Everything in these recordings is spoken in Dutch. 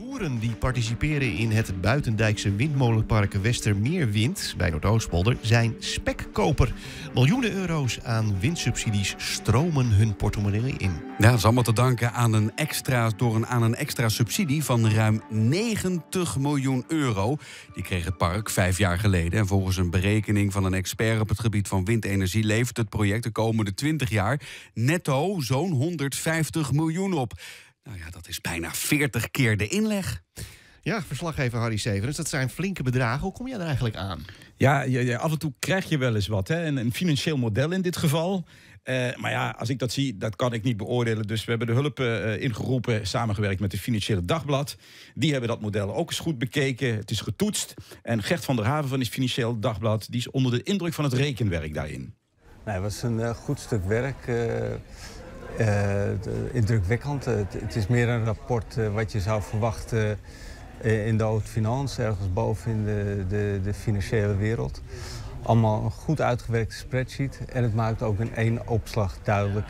Boeren die participeren in het buitendijkse windmolenpark Westermeerwind bij Noordoostpolder zijn spekkoper. Miljoenen euro's aan windsubsidies stromen hun portemonnee in. Dat is allemaal te danken aan een extra, door een, aan een extra subsidie van ruim 90 miljoen euro. Die kreeg het park vijf jaar geleden. En volgens een berekening van een expert op het gebied van windenergie levert het project de komende 20 jaar netto zo'n 150 miljoen op. Nou ja, dat is bijna 40 keer de inleg. Ja, verslaggever Harry Severens, dat zijn flinke bedragen. Hoe kom jij er eigenlijk aan? Ja, je, je, af en toe krijg je wel eens wat. Hè? Een, een financieel model in dit geval. Uh, maar ja, als ik dat zie, dat kan ik niet beoordelen. Dus we hebben de hulp uh, ingeroepen, samengewerkt met het Financiële Dagblad. Die hebben dat model ook eens goed bekeken. Het is getoetst. En Gert van der Haven van het Financieel Dagblad... die is onder de indruk van het rekenwerk daarin. Nee, het was een uh, goed stuk werk. Uh, indrukwekkend. Het, het, is meer een rapport uh, wat je zou verwachten in de haute finance, ergens boven in de, de, de, financiële wereld. Allemaal een goed uitgewerkte spreadsheet en het maakt ook in één opslag duidelijk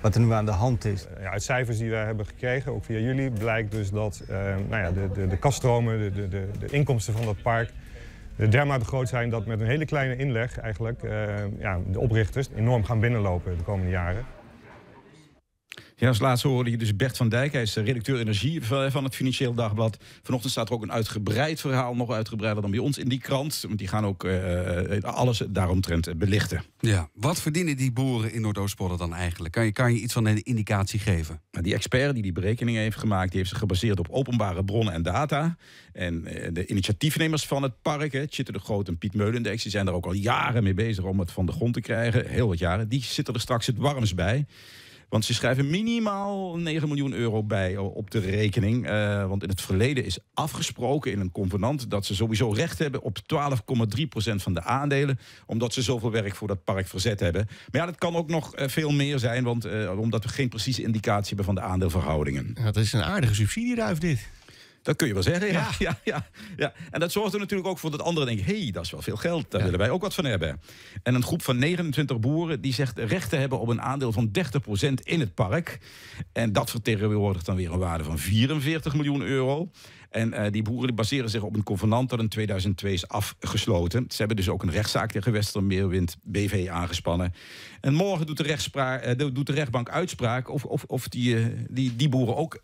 wat er nu aan de hand is. Ja, uit cijfers die we hebben gekregen, ook via jullie, blijkt dus dat nou ja, de, de, de kaststromen, de, de, de, de inkomsten van dat park dermate groot zijn dat met een hele kleine inleg eigenlijk ja, de oprichters enorm gaan binnenlopen de komende jaren. Ja, als laatste hoorde je dus Bert van Dijk. Hij is redacteur energie van het Financieel Dagblad. Vanochtend staat er ook een uitgebreid verhaal, nog uitgebreider dan bij ons in die krant. Want die gaan ook uh, alles daaromtrent belichten. Ja, wat verdienen die boeren in Noordoostpolder dan eigenlijk? Kan je, kan je iets van een indicatie geven? Nou, die expert die die berekeningen heeft gemaakt, die heeft zich gebaseerd op openbare bronnen en data. En de initiatiefnemers van het park, hè, Chitter de Groot en Piet Meulendeks, die zijn er ook al jaren mee bezig om het van de grond te krijgen. Heel wat jaren. Die zitten er straks het warmst bij. Want ze schrijven minimaal 9 miljoen euro bij op de rekening. Uh, want in het verleden is afgesproken in een convenant dat ze sowieso recht hebben op 12,3% van de aandelen. Omdat ze zoveel werk voor dat park verzet hebben. Maar ja, dat kan ook nog uh, veel meer zijn, want, uh, omdat we geen precieze indicatie hebben van de aandeelverhoudingen. Dat is een aardige subsidieruif dit. Dat kun je wel zeggen, ja. ja. Ja, ja, En dat zorgt er natuurlijk ook voor dat anderen denken... hé, hey, dat is wel veel geld, daar willen wij ook wat van hebben. En een groep van 29 boeren die zegt recht te hebben op een aandeel van 30% in het park. En dat vertegenwoordigt dan weer een waarde van 44 miljoen euro. En uh, die boeren die baseren zich op een convenant dat in 2002 is afgesloten. Ze hebben dus ook een rechtszaak tegen Westermeerwind BV aangespannen. En morgen doet de, rechtspraak, uh, doet de rechtbank uitspraak of, of, of die, uh, die, die boeren ook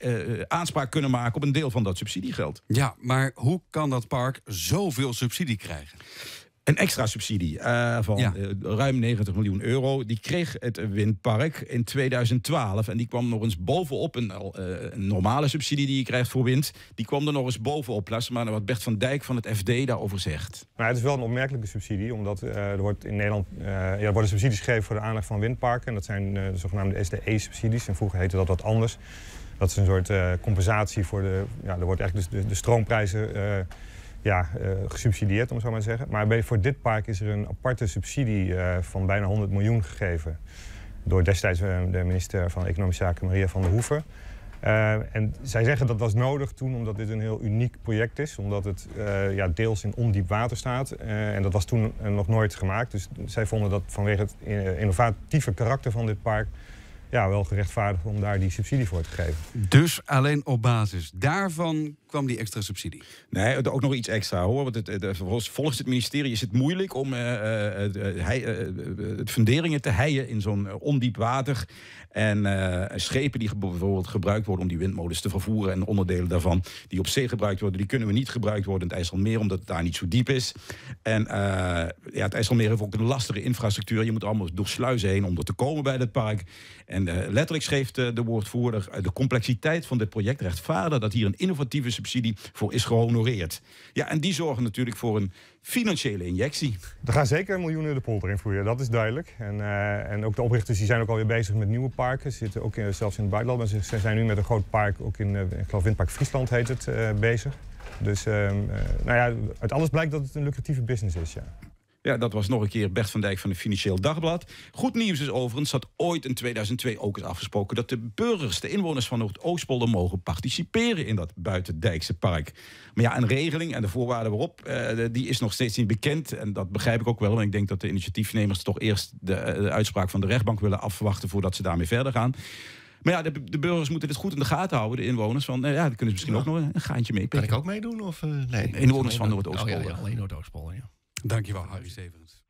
aanspraak kunnen maken op een deel van dat subsidiegeld. Ja, maar hoe kan dat park zoveel subsidie krijgen? Een extra subsidie uh, van ja. uh, ruim 90 miljoen euro. Die kreeg het windpark in 2012. En die kwam nog eens bovenop een, uh, een, normale subsidie die je krijgt voor wind. Die kwam er nog eens bovenop. Luister maar naar wat Bert van Dijk van het FD daarover zegt. Maar het is wel een opmerkelijke subsidie. Omdat er wordt in Nederland ja, er worden subsidies gegeven voor de aanleg van windparken. En dat zijn de zogenaamde SDE-subsidies. En vroeger heette dat wat anders. Dat is een soort compensatie voor de... Ja, er wordt eigenlijk dus de, de stroomprijzen ja, uh, gesubsidieerd, om zo maar te zeggen. Maar voor dit park is er een aparte subsidie uh, van bijna 100 miljoen gegeven. Door destijds uh, de minister van Economische Zaken, Maria van der Hoeven. en zij zeggen dat was nodig toen omdat dit een heel uniek project is. Omdat het ja, deels in ondiep water staat. en dat was toen nog nooit gemaakt. Dus zij vonden dat vanwege het innovatieve karakter van dit park ja, wel gerechtvaardigd om daar die subsidie voor te geven. Dus alleen op basis daarvan kwam die extra subsidie? Nee, ook nog iets extra hoor. Want het, het, volgens het ministerie is het moeilijk om uh, uh, uh, funderingen te heien in zo'n ondiep water. En schepen die bijvoorbeeld gebruikt worden om die windmolens te vervoeren en onderdelen daarvan die op zee gebruikt worden, die kunnen we niet gebruikt worden in het IJsselmeer omdat het daar niet zo diep is. En ja, het IJsselmeer heeft ook een lastige infrastructuur. Je moet allemaal door sluizen heen om er te komen bij het park. En letterlijk schreef de, de woordvoerder de complexiteit van dit project rechtvaardig dat hier een innovatieve subsidie voor is gehonoreerd. Ja, en die zorgen natuurlijk voor een financiële injectie. Er gaan zeker miljoenen de polder in vloeien, dat is duidelijk. En, uh, en ook de oprichters die zijn ook alweer bezig met nieuwe parken. Ze zitten ook in, zelfs in het buitenland. Maar ze zijn nu met een groot park, ook in, ik geloof Windpark Friesland heet het, bezig. Dus ehm, nou ja, uit alles blijkt dat het een lucratieve business is, ja. Ja, dat was nog een keer Bert van Dijk van het Financieel Dagblad. Goed nieuws is overigens dat ooit in 2002 ook is afgesproken... dat de burgers, de inwoners van Noord-Oostpolder... mogen participeren in dat buitendijkse park. Maar ja, een regeling en de voorwaarden waarop, uh, die is nog steeds niet bekend. En dat begrijp ik ook wel. En ik denk dat de initiatiefnemers toch eerst de, de uitspraak van de rechtbank willen afwachten... voordat ze daarmee verder gaan. Maar ja, de, de burgers moeten dit goed in de gaten houden, de inwoners. Van, eh, ja, dan kunnen ze misschien Ja. ook nog een, gaantje mee Kan ik ook meedoen? Of, eh, nee. Inwoners van Noordoostpolder. Oh, ja, ja, alleen Noordoostpolder, ja. Dankjewel, Harry Stevens.